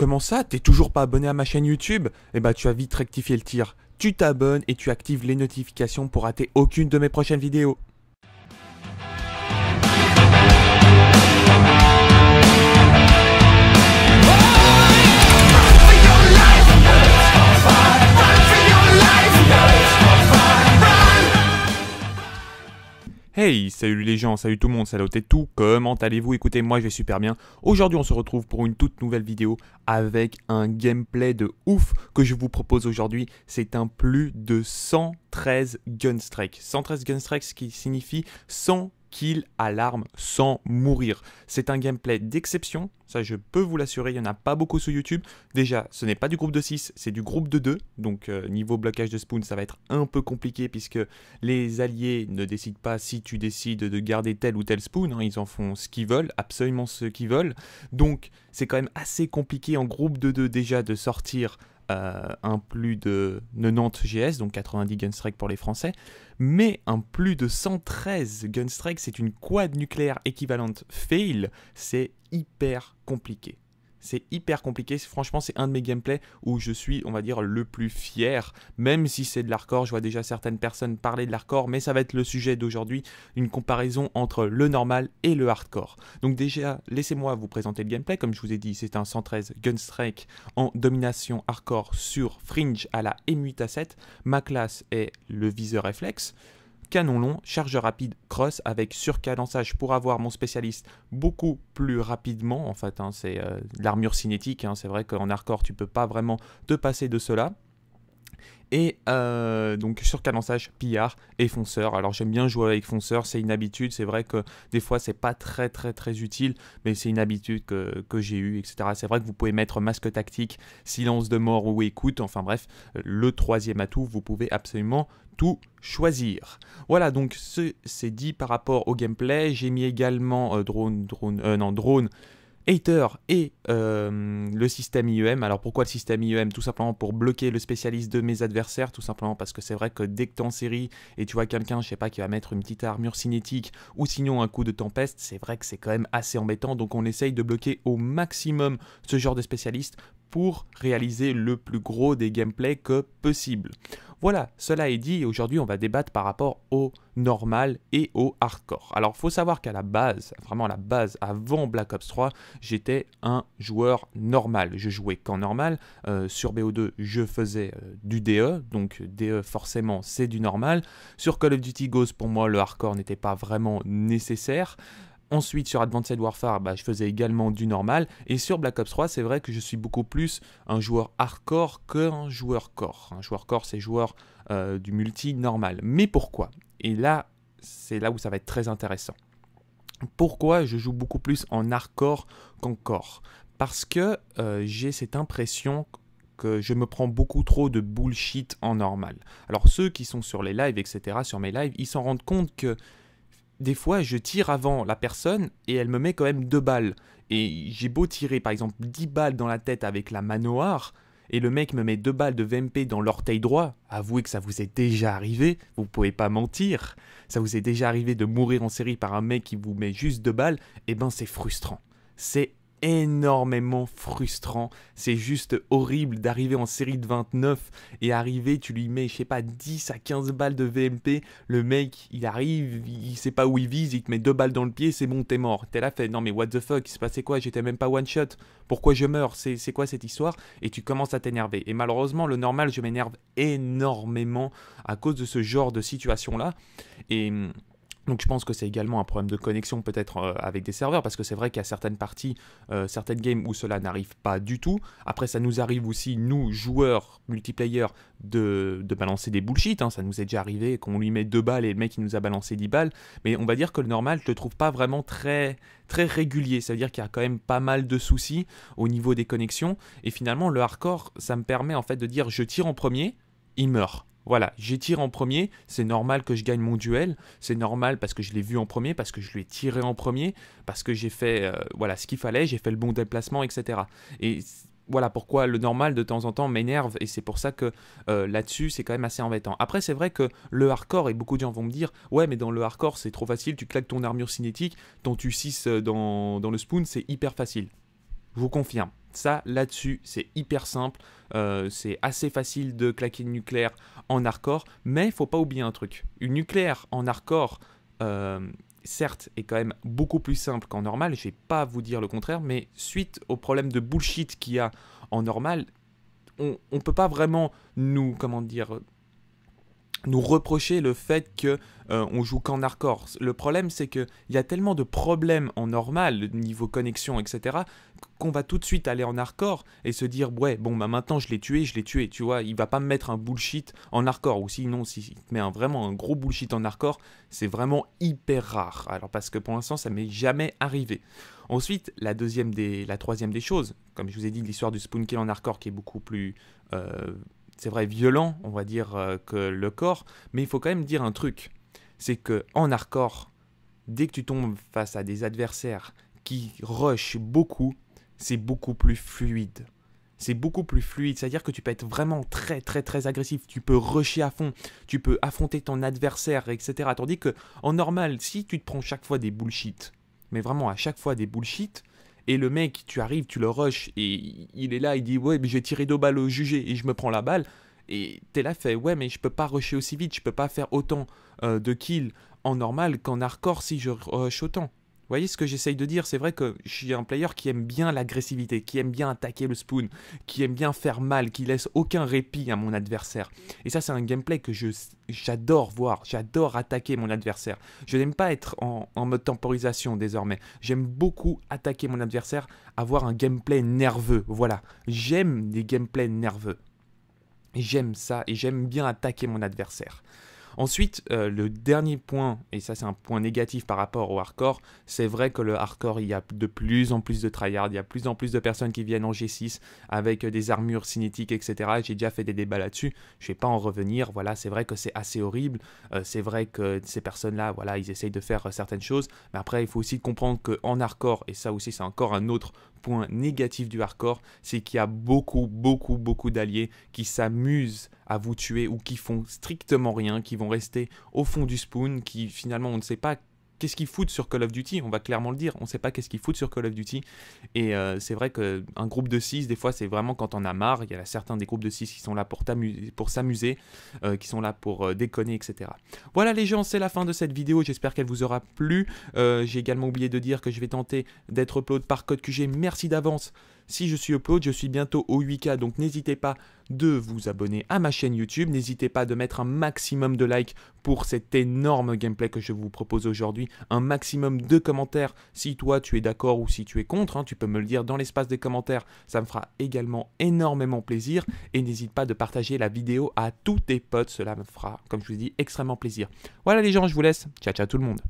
Comment ça T'es toujours pas abonné à ma chaîne YouTube? Eh bah tu as vite rectifié le tir. Tu t'abonnes et tu actives les notifications pour rater aucune de mes prochaines vidéos. Hey, salut les gens, salut tout le monde, salut tout, comment allez-vous? Écoutez, moi je vais super bien. Aujourd'hui on se retrouve pour une toute nouvelle vidéo avec un gameplay de ouf que je vous propose aujourd'hui. C'est un plus de 113 Gunstrike. 113 Gunstrike, ce qui signifie 100 kill à l'arme sans mourir. C'est un gameplay d'exception, ça je peux vous l'assurer, il n'y en a pas beaucoup sur YouTube. Déjà, ce n'est pas du groupe de 6, c'est du groupe de 2, donc euh, niveau blocage de spawn, ça va être un peu compliqué puisque les alliés ne décident pas si tu décides de garder tel ou tel spawn, hein. ils en font ce qu'ils veulent, absolument ce qu'ils veulent. Donc c'est quand même assez compliqué en groupe de 2 déjà de sortir un plus de 90 GS, donc 90 Gunstrike pour les Français, mais un plus de 113 Gunstrike, c'est une quad nucléaire équivalente fail, c'est hyper compliqué. C'est hyper compliqué, franchement c'est un de mes gameplays où je suis, on va dire, le plus fier, même si c'est de l'hardcore, je vois déjà certaines personnes parler de l'hardcore, mais ça va être le sujet d'aujourd'hui, une comparaison entre le normal et le hardcore. Donc déjà, laissez-moi vous présenter le gameplay, comme je vous ai dit, c'est un 113 Gunstrike en domination hardcore sur Fringe à la M8 A7, ma classe est le viseur réflexe, canon long, chargeur rapide cross avec surcadençage pour avoir mon spécialiste beaucoup plus rapidement. En fait, hein, c'est euh, l'armure cinétique. Hein. c'est vrai qu'en hardcore, tu peux pas vraiment te passer de cela. Et euh, donc sur cadençage, pillard et fonceur. Alors j'aime bien jouer avec fonceur, c'est une habitude. C'est vrai que des fois c'est pas très très très utile, mais c'est une habitude que, j'ai eue, etc. C'est vrai que vous pouvez mettre masque tactique, silence de mort ou écoute. Enfin bref, le troisième atout, vous pouvez absolument tout choisir. Voilà, donc c'est dit par rapport au gameplay. J'ai mis également euh, drone, drone, euh, non, drone Hater et euh, le système IEM. Alors pourquoi le système IEM Tout simplement pour bloquer le spécialiste de mes adversaires, tout simplement parce que c'est vrai que dès que tu en série et tu vois quelqu'un, je sais pas, qui va mettre une petite armure cinétique ou sinon un coup de tempeste, c'est vrai que c'est quand même assez embêtant. Donc on essaye de bloquer au maximum ce genre de spécialiste pour réaliser le plus gros des gameplays que possible. Voilà, cela est dit, aujourd'hui on va débattre par rapport au normal et au hardcore. Alors faut savoir qu'à la base, vraiment à la base, avant Black Ops 3, j'étais un joueur normal. Je jouais qu'en normal. Euh, sur BO2, je faisais euh, du DE, donc DE forcément c'est du normal. Sur Call of Duty Ghost, pour moi le hardcore n'était pas vraiment nécessaire. Ensuite, sur Advanced Warfare, bah, je faisais également du normal. Et sur Black Ops 3, c'est vrai que je suis beaucoup plus un joueur hardcore qu'un joueur core. Un joueur core, c'est joueur euh, du multi normal. Mais pourquoi? Et là, c'est là où ça va être très intéressant. Pourquoi je joue beaucoup plus en hardcore qu'en core? Parce que euh, j'ai cette impression que je me prends beaucoup trop de bullshit en normal. Alors ceux qui sont sur les lives, etc., sur mes lives, ils s'en rendent compte que des fois, je tire avant la personne et elle me met quand même deux balles. Et j'ai beau tirer par exemple 10 balles dans la tête avec la manoir, et le mec me met deux balles de VMP dans l'orteil droit, avouez que ça vous est déjà arrivé, vous pouvez pas mentir, ça vous est déjà arrivé de mourir en série par un mec qui vous met juste deux balles, et eh ben c'est frustrant. C'est énormément frustrant. C'est juste horrible d'arriver en série de 29 et arriver, tu lui mets, je sais pas, 10 à 15 balles de VMP. Le mec, il arrive, il sait pas où il vise, il te met deux balles dans le pied, c'est bon, t'es mort. T'es là, fait, non mais what the fuck, il se passait quoi? J'étais même pas one shot. Pourquoi je meurs? C'est quoi cette histoire? Et tu commences à t'énerver. Et malheureusement, le normal, je m'énerve énormément à cause de ce genre de situation là. Et donc je pense que c'est également un problème de connexion peut-être euh, avec des serveurs, parce que c'est vrai qu'il y a certaines parties, euh, certaines games où cela n'arrive pas du tout. Après ça nous arrive aussi, nous, joueurs, multiplayer, de, balancer des bullshit. Hein. Ça nous est déjà arrivé qu'on lui met deux balles et le mec il nous a balancé 10 balles. Mais on va dire que le normal, je le trouve pas vraiment très, très régulier. Ça veut dire qu'il y a quand même pas mal de soucis au niveau des connexions. Et finalement le hardcore, ça me permet en fait de dire je tire en premier, il meurt. Voilà, j'ai tiré en premier, c'est normal que je gagne mon duel, c'est normal parce que je l'ai vu en premier, parce que je lui ai tiré en premier, parce que j'ai fait euh, voilà ce qu'il fallait, j'ai fait le bon déplacement, etc. Et voilà pourquoi le normal de temps en temps m'énerve et c'est pour ça que euh, là-dessus c'est quand même assez embêtant. Après c'est vrai que le hardcore et beaucoup de gens vont me dire ouais mais dans le hardcore c'est trop facile, tu claques ton armure cinétique, ton tu 6 euh, dans, le spoon c'est hyper facile. Je vous confirme, Ça, là-dessus, c'est hyper simple. C'est assez facile de claquer une nucléaire en hardcore, mais il faut pas oublier un truc. Une nucléaire en hardcore, euh, certes, est quand même beaucoup plus simple qu'en normal. Je vais pas vous dire le contraire, mais suite au problème de bullshit qu'il y a en normal, on ne peut pas vraiment nous, comment dire, nous reprocher le fait que euh, on joue qu'en hardcore. Le problème, c'est qu'il y a tellement de problèmes en normal, niveau connexion, etc., qu'on va tout de suite aller en hardcore et se dire ouais, bon, bah maintenant je l'ai tué, je l'ai tué, tu vois. Il va pas me mettre un bullshit en hardcore, ou sinon, s'il si, met un, vraiment un gros bullshit en hardcore, c'est vraiment hyper rare. Alors, parce que pour l'instant, ça m'est jamais arrivé. Ensuite, la deuxième des, la troisième des choses, comme je vous ai dit, l'histoire du spoon kill en hardcore qui est beaucoup plus. Euh, c'est vrai, violent, on va dire, euh, que le corps, mais il faut quand même dire un truc. C'est que en hardcore, dès que tu tombes face à des adversaires qui rushent beaucoup, c'est beaucoup plus fluide. C'est beaucoup plus fluide, c'est-à-dire que tu peux être vraiment très très très agressif, tu peux rusher à fond, tu peux affronter ton adversaire, etc. Tandis que en normal, si tu te prends chaque fois des bullshit, mais vraiment à chaque fois des bullshit, et le mec, tu arrives, tu le rushes, et il est là, il dit Ouais, mais j'ai tiré deux balles au jugé et je me prends la balle. Et t'es là, fait Ouais, mais je peux pas rusher aussi vite, je peux pas faire autant euh, de kills en normal qu'en hardcore si je rush autant voyez ce que j'essaye de dire? C'est vrai que je suis un player qui aime bien l'agressivité, qui aime bien attaquer le spoon, qui aime bien faire mal, qui laisse aucun répit à mon adversaire. Et ça, c'est un gameplay que j'adore voir, j'adore attaquer mon adversaire. Je n'aime pas être en, en, mode temporisation désormais. J'aime beaucoup attaquer mon adversaire, avoir un gameplay nerveux. Voilà, j'aime des gameplays nerveux. J'aime ça et j'aime bien attaquer mon adversaire. Ensuite, euh, le dernier point, et ça c'est un point négatif par rapport au hardcore, c'est vrai que le hardcore, il y a de plus en plus de tryhard, il y a de plus en plus de personnes qui viennent en G6 avec des armures cinétiques, etc. J'ai déjà fait des débats là-dessus, je ne vais pas en revenir, voilà, c'est vrai que c'est assez horrible, euh, c'est vrai que ces personnes-là, voilà, ils essayent de faire certaines choses, mais après, il faut aussi comprendre qu'en hardcore, et ça aussi c'est encore un autre point négatif du hardcore, c'est qu'il y a beaucoup, beaucoup, beaucoup d'alliés qui s'amusent à vous tuer ou qui font strictement rien, qui vont rester au fond du spoon, qui finalement on ne sait pas qu'est-ce qu'ils foutent sur Call of Duty On va clairement le dire, on ne sait pas qu'est-ce qu'ils foutent sur Call of Duty. Et euh, c'est vrai qu'un groupe de 6, des fois, c'est vraiment quand on a marre. Il y a certains des groupes de 6 qui sont là pour, s'amuser, euh, qui sont là pour euh, déconner, etc. Voilà les gens, c'est la fin de cette vidéo. J'espère qu'elle vous aura plu. J'ai également oublié de dire que je vais tenter d'être upload par code QG. Merci d'avance si je suis upload, je suis bientôt au 8K, donc n'hésitez pas de vous abonner à ma chaîne YouTube. N'hésitez pas de mettre un maximum de likes pour cet énorme gameplay que je vous propose aujourd'hui. Un maximum de commentaires si toi tu es d'accord ou si tu es contre. Hein. tu peux me le dire dans l'espace des commentaires. Ça me fera également énormément plaisir. Et n'hésite pas de partager la vidéo à tous tes potes. Cela me fera, comme je vous dis, extrêmement plaisir. Voilà les gens, je vous laisse. Ciao ciao tout le monde.